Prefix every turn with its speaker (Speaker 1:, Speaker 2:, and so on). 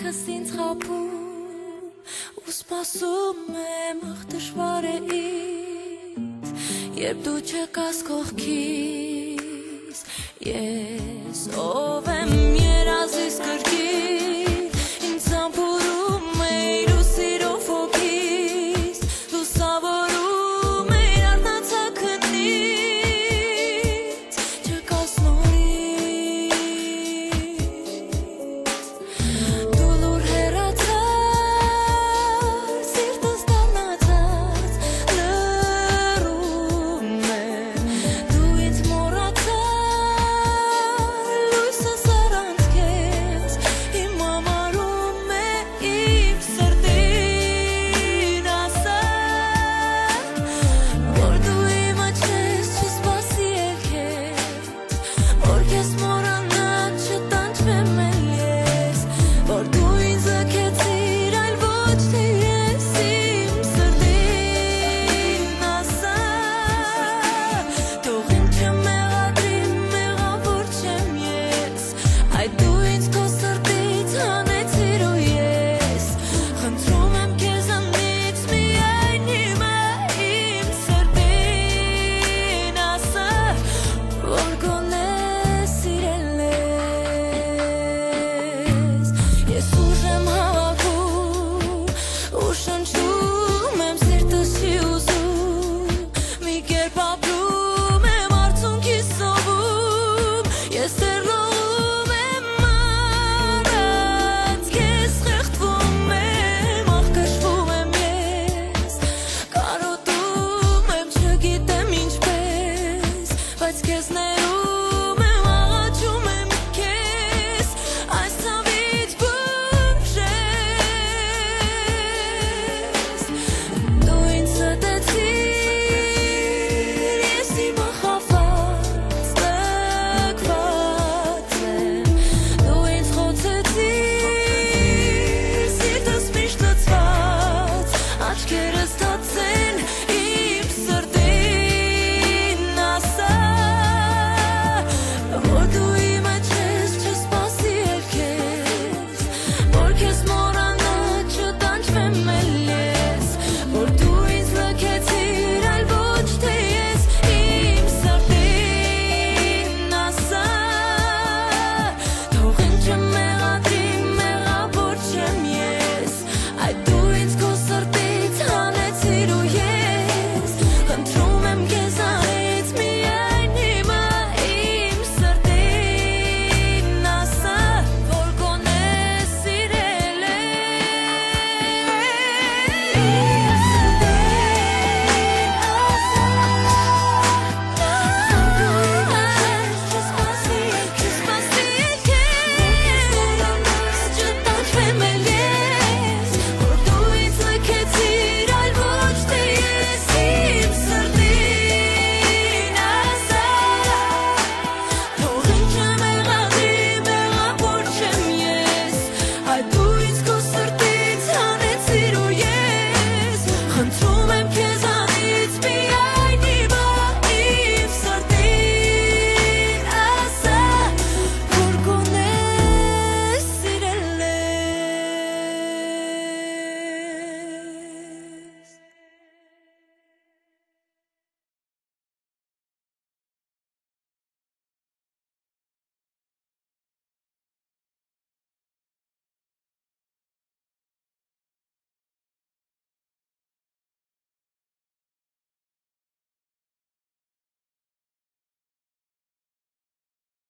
Speaker 1: մեղքս ինձ խապում ու սպասում եմ ախ դժվար է ինձ երբ դու չկաս կողքիս ես ով եմ երազիս կրկին